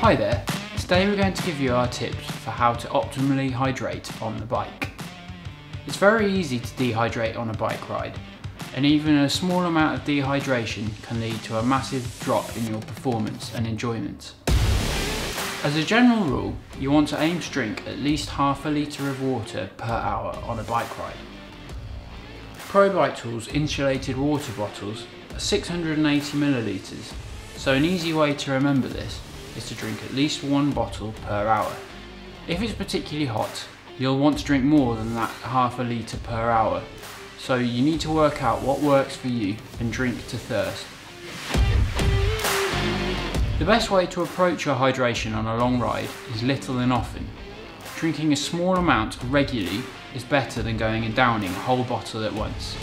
Hi there, today we're going to give you our tips for how to optimally hydrate on the bike. It's very easy to dehydrate on a bike ride and even a small amount of dehydration can lead to a massive drop in your performance and enjoyment. As a general rule, you want to aim to drink at least half a litre of water per hour on a bike ride. Pro Bike Tools insulated water bottles are 680 millilitres, so an easy way to remember this is to drink at least one bottle per hour. If it's particularly hot, you'll want to drink more than that half a litre per hour, so you need to work out what works for you and drink to thirst. The best way to approach your hydration on a long ride is little and often. Drinking a small amount regularly is better than going and downing a whole bottle at once.